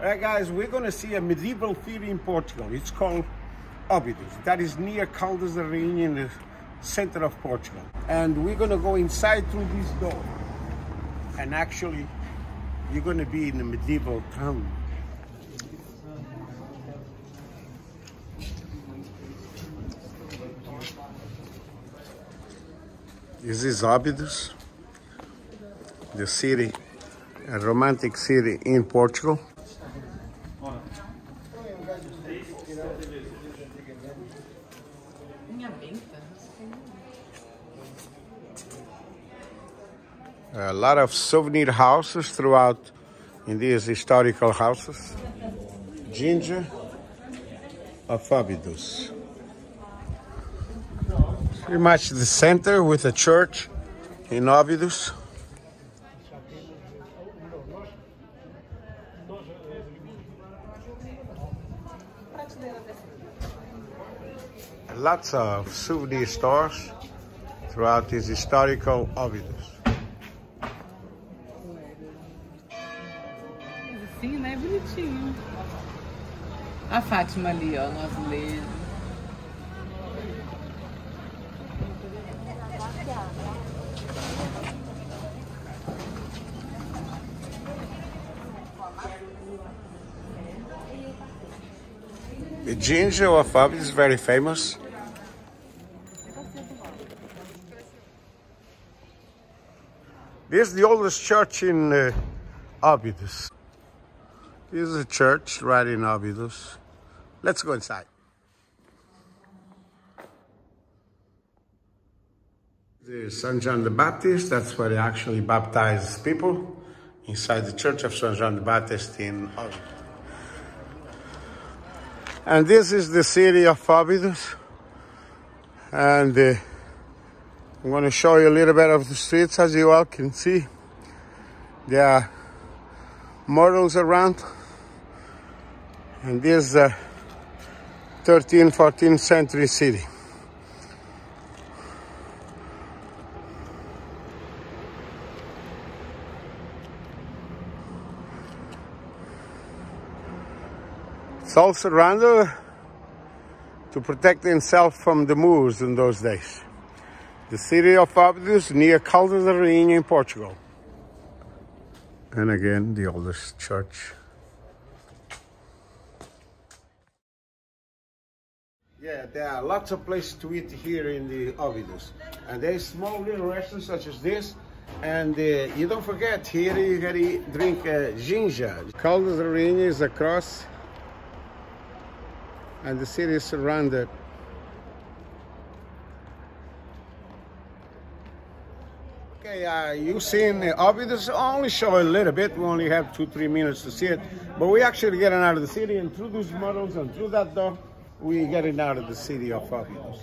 All right, guys, we're going to see a medieval theory in Portugal. It's called Óbidos. That is near Caldas da Rainha in the center of Portugal. And we're going to go inside through this door. And actually, you're going to be in a medieval town. This is Óbidos, the city, a romantic city in Portugal. A lot of souvenir houses throughout in these historical houses. Ginja of Óbidos. Pretty much the center with a church in Óbidos. Lots of souvenir stores throughout this historical Óbidos. Assim, né? Bonitinho. A Fátima ali, ó, no azulejo. The ginja of Óbidos is very famous. This is the oldest church in uh, Óbidos. This is a church right in Óbidos. Let's go inside. The San John the Baptist, that's where they actually baptize people inside the church of San John the Baptist in Óbidos. And this is the city of Óbidos. And uh, I'm going to show you a little bit of the streets as you all can see. There are murals around. And this is a 13th, 14th century city. It's all surrounded to protect himself from the Moors in those days. The city of Óbidos near Caldas da Rainha in Portugal. And again, the oldest church. Yeah, there are lots of places to eat here in the Óbidos. And there's small little restaurants such as this. And uh, you don't forget, here you eat, drink uh, ginja. Caldas da Rainha is across and the city is surrounded. Okay, uh, you've seen uh, Óbidos, only show a little bit. We only have two, three minutes to see it. But we actually getting out of the city and through those models and through that door, we getting out of the city of Óbidos.